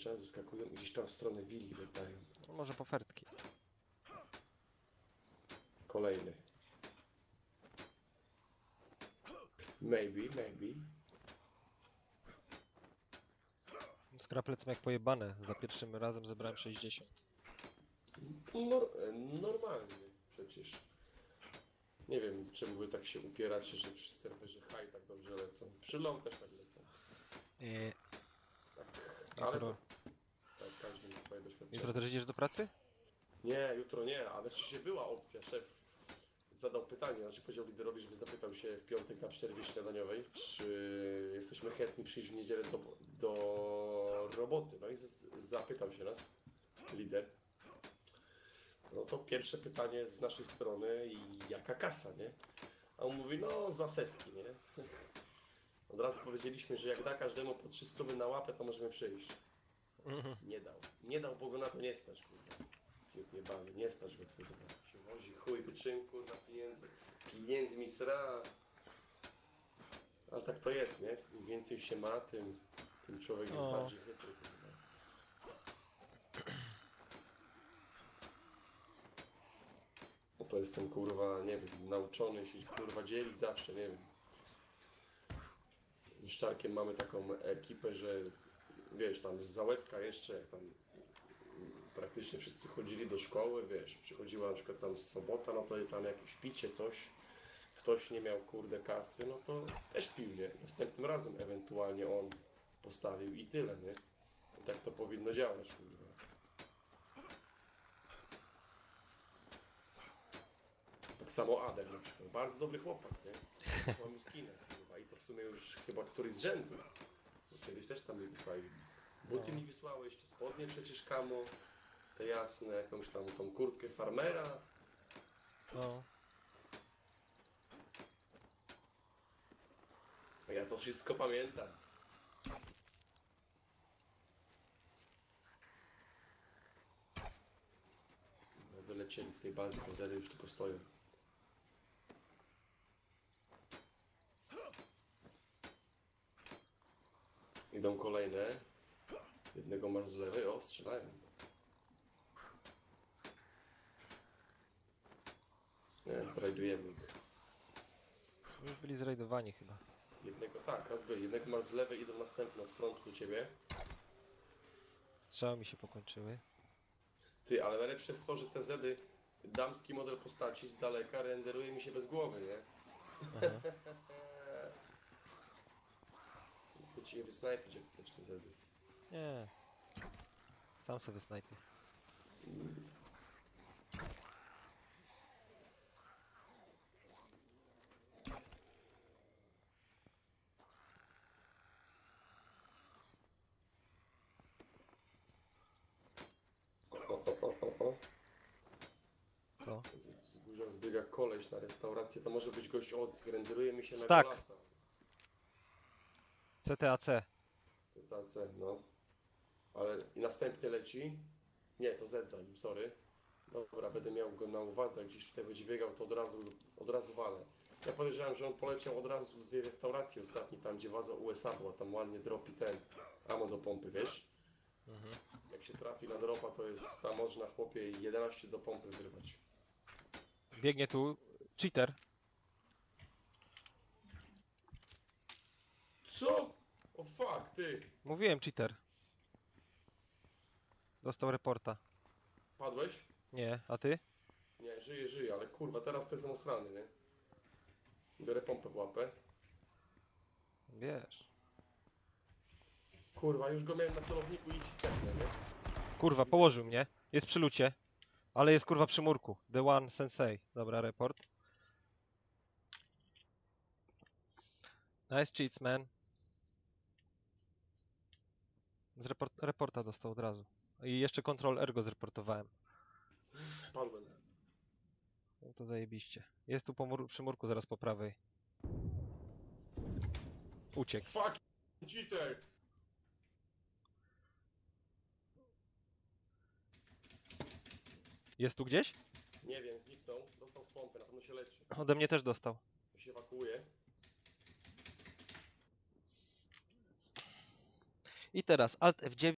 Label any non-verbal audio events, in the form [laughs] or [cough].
czas zeskakują i gdzieś tam w stronę willi latają. No, może pofertki. Kolejny. Maybe, maybe. Skraple są jak pojebane. Za pierwszym razem zebrałem 60. Nor normalnie przecież. Nie wiem, czemu wy tak się upieracie, że przy serwerze high tak dobrze lecą. Przy low też tak lecą. Eee, Tak. Ale to, tak, każdy ma swoje doświadczenie. Jutro też idziesz do pracy? Nie, jutro nie, ale przecież była opcja. Szef zadał pytanie, znaczy powiedział liderowi, żeby zapytał się w piątek na przerwie śniadaniowej, czy jesteśmy chętni przyjść w niedzielę do, do roboty. No i z, zapytał się nas lider. No to pierwsze pytanie z naszej strony i jaka kasa, nie? A on mówi, no za setki, nie? [laughs] Od razu powiedzieliśmy, że jak da każdemu po 300 na łapę, to możemy przyjść. Mhm. Nie dał. Nie dał, bo go na to nie stać, kurwa. Fiut jebany, nie stać go twojego. Się wozi chuj wyczyn, kurwa, pieniędzy. Pieniędzmi sra. Ale tak to jest, nie? Im więcej się ma, tym, tym człowiek jest No. bardziej chytry, kurwa. No to jestem, kurwa, nie wiem, nauczony się, kurwa, dzielić zawsze, nie wiem. Z Czarkiem mamy taką ekipę, że wiesz, tam z załetka jeszcze, jak tam praktycznie wszyscy chodzili do szkoły, wiesz, przychodziła na przykład tam sobota, no to tam jakieś picie, coś, ktoś nie miał kurde kasy, no to też pił, nie? Następnym razem ewentualnie on postawił i tyle, nie? I tak to powinno działać. Tak samo Adek na przykład, bardzo dobry chłopak, nie? Mam skinę, kurwa, i to w sumie już chyba któryś z rzędu. Kiedyś też tam mi wysłali. Buty No. mi wysłały, jeszcze spodnie przecież kamo, te jasne, jakąś tam tą kurtkę farmera. No. Ja to wszystko pamiętam. Wylecieli z tej bazy, pozery już tylko stoją. Idą kolejne. Jednego masz z lewej, o, strzelają. Nie, zrajdujemy ich. Już byli zrajdowani chyba. Jednego, tak, raz był. Jednego masz z lewej, idą następne od frontu do ciebie. Strzały mi się pokończyły. Ty, ale najlepsze jest to, że te zedy, damski model postaci z daleka renderuje mi się bez głowy, nie? Aha. [laughs] Ci je wysnajpić, jak chcesz te zedy. Nie. Sam sobie snajpy. O, o, o, o, o, o. Co? Z, z górza zbiega koleś na restaurację, to może być gość od renderuje mi się na Tak. CTAC. CTC, no. Ale i następny leci. Nie, to Z za nim, sorry. Dobra, będę miał go na uwadze, jak gdzieś tutaj będzie biegał, to od razu, od razu walę. Ja podejrzewam, że on poleciał od razu z tej restauracji ostatniej, tam gdzie waza USA była, tam ładnie dropi ten amo do pompy, wiesz? Mhm. Jak się trafi na dropa, to jest, tam można chłopie 11 do pompy wyrwać. Biegnie tu cheater. Co? O fuck, ty! Mówiłem cheater. Dostał reporta. Padłeś? Nie, a ty? Nie, żyje, żyje, ale kurwa, teraz to jestem osrany, nie? Biorę pompę w łapę. Wiesz. Kurwa, już go miałem na celowniku i ci tepnę, nie? Kurwa, położył mnie. Jest przy lucie. Ale jest kurwa przy murku. The One Sensei. Dobra, report. Nice cheats, man. Z report reporta dostał od razu. I jeszcze control ergo zreportowałem. Spadłem. No to zajebiście. Jest tu po mur przy murku zaraz po prawej. Uciekł. Fuck, cheater! Jest tu gdzieś? Nie wiem, zniknął, dostał z pompy, na pewno się leczy. Ode mnie też dostał. się ewakuuje. I teraz Alt F9